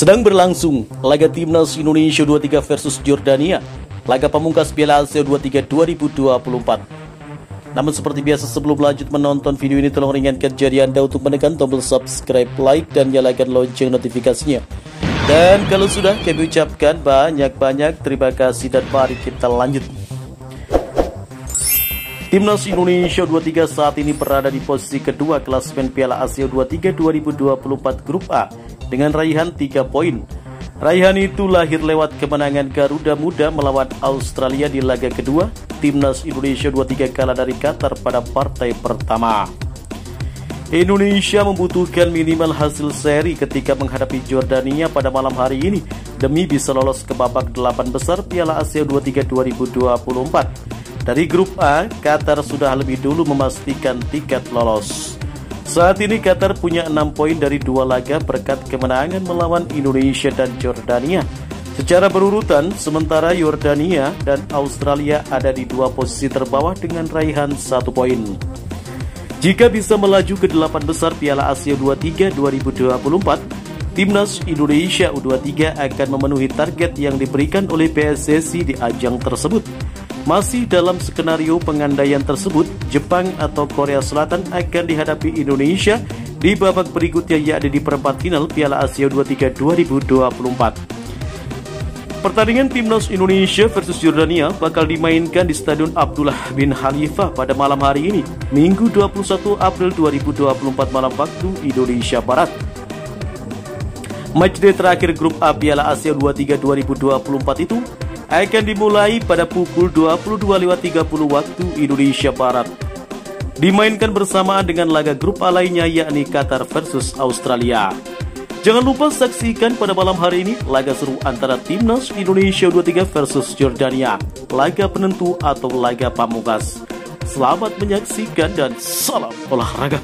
Sedang berlangsung laga Timnas Indonesia 23 versus Jordania, laga pamungkas Piala Asia 23 2024. Namun seperti biasa sebelum lanjut menonton video ini tolong ringankan jari Anda untuk menekan tombol subscribe, like, dan nyalakan lonceng notifikasinya. Dan kalau sudah kami ucapkan banyak-banyak terima kasih dan mari kita lanjut. Timnas Indonesia 23 saat ini berada di posisi kedua klasmen Piala Asia 23 2024 Grup A dengan raihan 3 poin. Raihan itu lahir lewat kemenangan Garuda Muda melawan Australia di laga kedua. Timnas Indonesia 23 kalah dari Qatar pada partai pertama. Indonesia membutuhkan minimal hasil seri ketika menghadapi Jordania pada malam hari ini demi bisa lolos ke babak delapan besar Piala Asia 23 2024. Dari grup A, Qatar sudah lebih dulu memastikan tiket lolos. Saat ini Qatar punya 6 poin dari dua laga berkat kemenangan melawan Indonesia dan Jordania. Secara berurutan, sementara Yordania dan Australia ada di dua posisi terbawah dengan raihan satu poin. Jika bisa melaju ke delapan besar Piala Asia 23 2024, Timnas Indonesia U23 akan memenuhi target yang diberikan oleh PSSI di ajang tersebut. Masih dalam skenario pengandaian tersebut, Jepang atau Korea Selatan akan dihadapi Indonesia di babak berikutnya yakni di perempat final Piala Asia 23 2024. Pertandingan Timnas Indonesia versus Jordania bakal dimainkan di Stadion Abdullah bin Khalifah pada malam hari ini, Minggu 21 April 2024 malam waktu Indonesia Barat. Matchday terakhir grup A Piala Asia 23 2024 itu akan dimulai pada pukul 22.30 waktu Indonesia Barat. Dimainkan bersamaan dengan laga grup A lainnya yakni Qatar versus Australia. Jangan lupa saksikan pada malam hari ini laga seru antara Timnas Indonesia 23 versus Jordania, laga penentu atau laga pamungkas. Selamat menyaksikan dan salam olahraga.